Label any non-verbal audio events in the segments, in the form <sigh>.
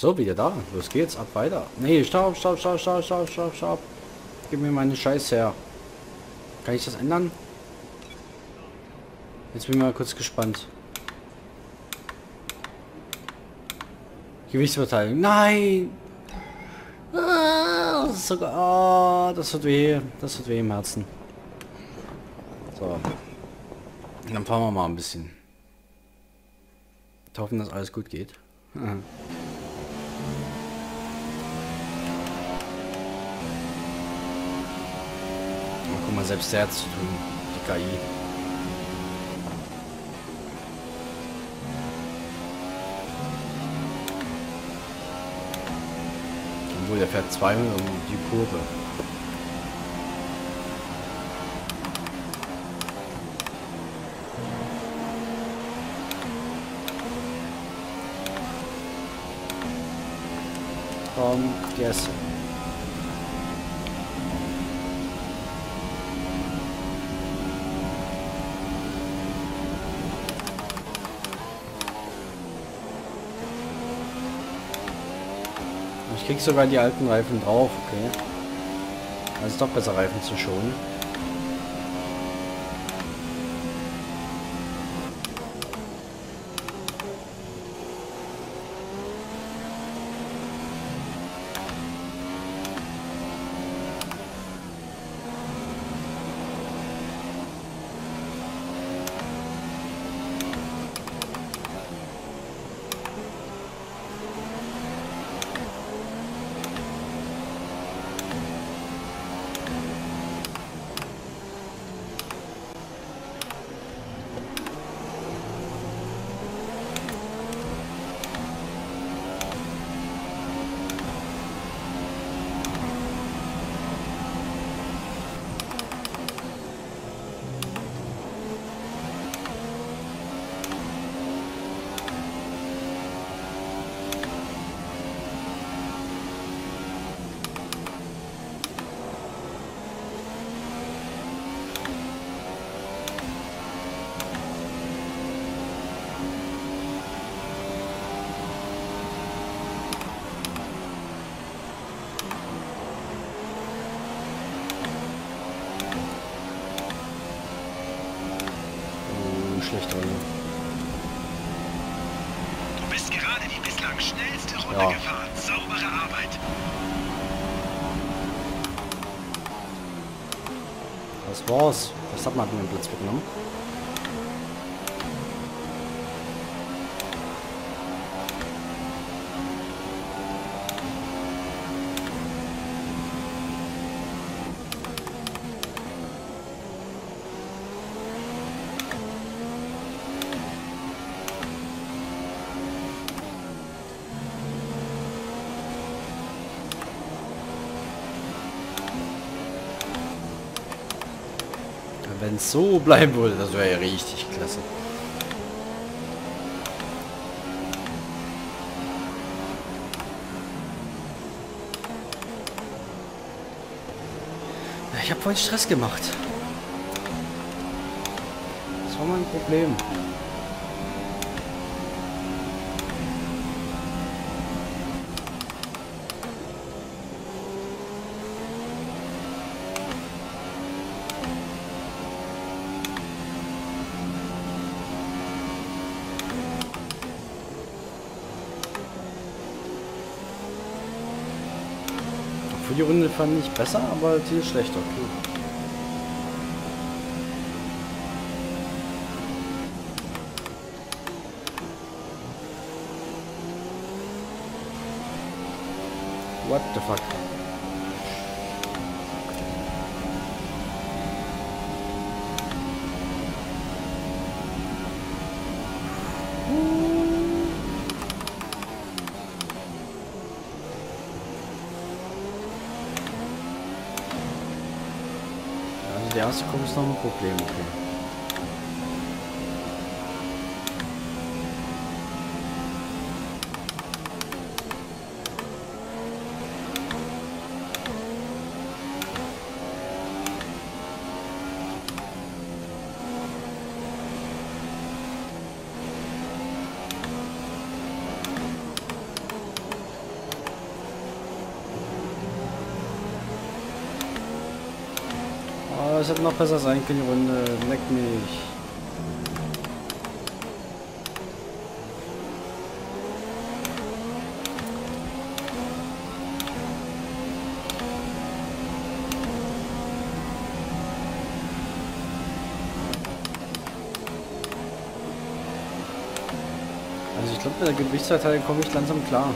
So, wieder da. Los geht's, ab weiter. Nee, stopp, stopp, stopp, stopp, stopp, stopp, stopp. Gib mir meine Scheiß her. Kann ich das ändern? Jetzt bin ich mal kurz gespannt. Gewichtsverteilung. Nein! Ah, das sogar. Oh, das tut weh. Das tut weh im Herzen. So. Dann fahren wir mal ein bisschen. Wir hoffen, dass alles gut geht. <laughs> selbst der zu tun. Die KI. Obwohl, der fährt zweimal um die Kurve. Komm, yes. Ich krieg sogar die alten Reifen drauf, okay. Also doch besser Reifen zu schonen. Oh, schlecht drin. Du bist gerade die bislang schnellste Runde Ja. gefahren. Saubere Arbeit. Das war's. Verstappen hat mir den Platz weggenommen. Wenn es so bleiben würde, das wäre ja richtig klasse. Ich habe voll Stress gemacht. Das war mein Problem. Die Runde fand ich besser, aber die ist schlechter. Okay. What the fuck? Also der erste Kurs ist noch Ja, es hätte noch besser sein können, die Runde. Leck mich. Also ich glaube, mit der Gewichtsverteilung komme ich langsam klar.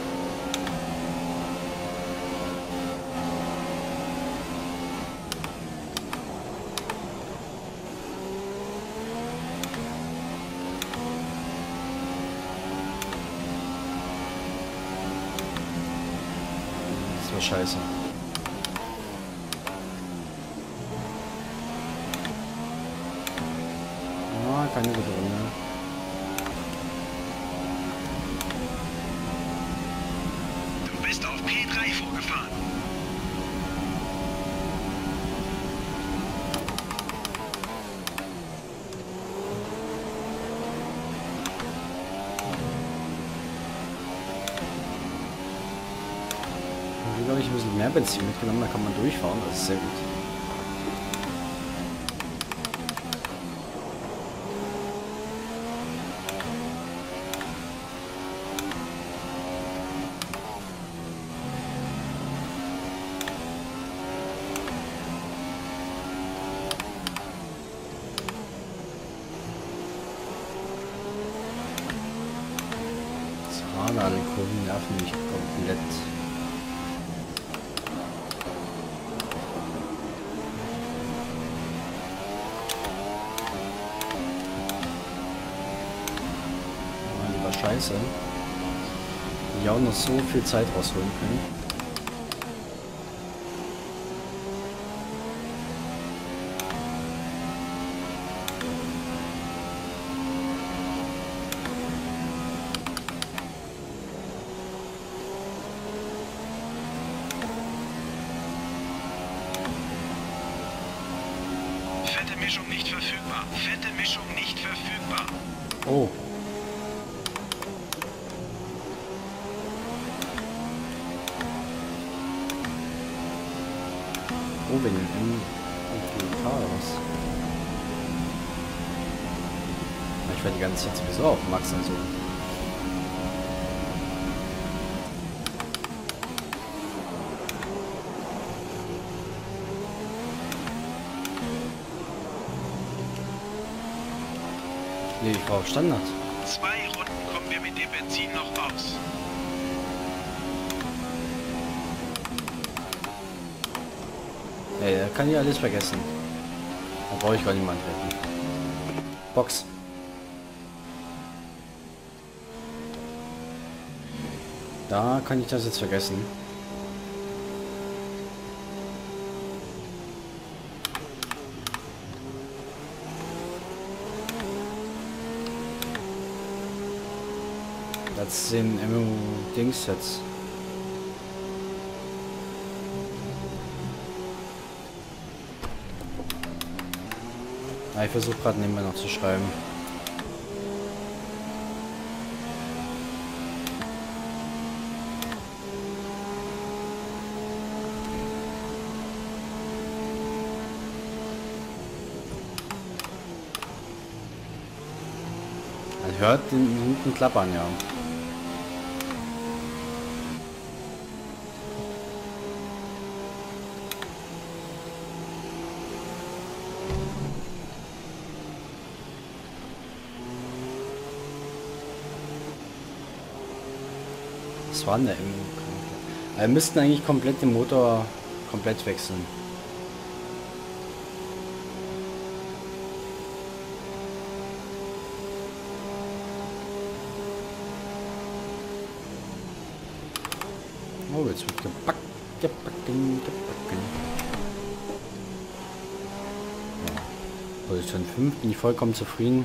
Scheiße. Ah, keine gute Runde. Du bist auf P3 vorgefahren. Hier glaube ich ein bisschen mehr Benzin mitgenommen, da kann man durchfahren, das ist sehr gut. Zahnnadelkurven nerven mich komplett. Scheiße. Die auch noch so viel Zeit rausholen können. Fette Mischung nicht verfügbar. Fette Mischung nicht verfügbar. Oh. Oh, wenn oder was? Ich werde die ganze Zeit sowieso auf Max also. Nee, ich auf Standard. Zwei Runden kommen wir mit dem Benzin noch raus. Ey, da kann ich alles vergessen. Da brauche ich gar niemand retten. Box. Da kann ich das jetzt vergessen. Das sind MMO-Dings jetzt. Ich versuche gerade nebenbei noch zu schreiben. Man hört den hinten klappern, ja. Was war denn der im Wir müssten eigentlich komplett den Motor komplett wechseln. Oh, jetzt wird gebacken, gebacken, gebacken. Position 5 bin ich vollkommen zufrieden.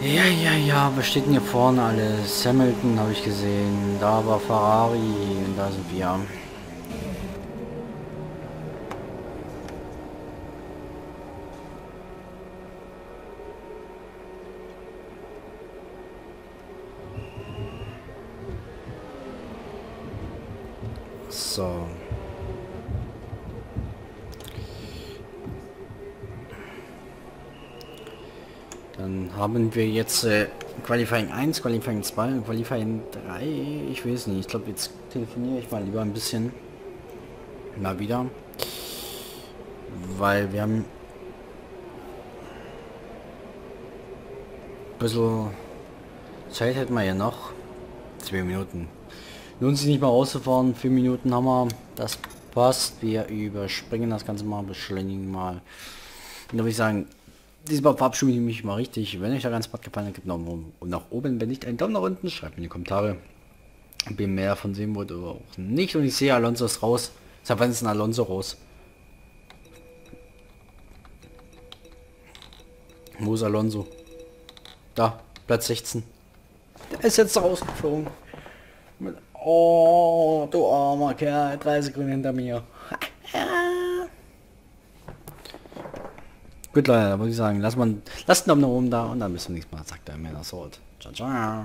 Ja, ja, ja, was steht denn hier vorne alles? Hamilton habe ich gesehen, da war Ferrari und da sind wir. So. Dann haben wir jetzt äh, Qualifying 1, Qualifying 2 und Qualifying 3. Ich weiß nicht. Ich glaube, jetzt telefoniere ich mal lieber ein bisschen. Mal wieder. Weil wir haben... Ein bisschen Zeit hätten wir ja noch. Zwei Minuten. Lohnt sich nicht mal rauszufahren. Vier Minuten haben wir. Das passt. Wir überspringen das Ganze mal, beschleunigen mal. Und da würde ich sagen, diesmal verabschiede ich mich mal richtig. Wenn euch der ganze Part gefallen hat, gebt einen nach oben. Wenn nicht, einen Daumen nach unten. Schreibt mir in die Kommentare, ob ihr mehr von sehen wollt oder auch nicht. Und ich sehe, Alonso ist raus. Seit wann ist ein Alonso raus? Wo ist Alonso? Da, Platz 16. Der ist jetzt rausgeflogen. Oh, du armer Kerl, drei Sekunden hinter mir. Gut Leute, da würde ich sagen, lasst lasst einen Daumen nach oben da und dann bis zum nächsten Mal. Sagt der Männer Sword. Ciao, ciao.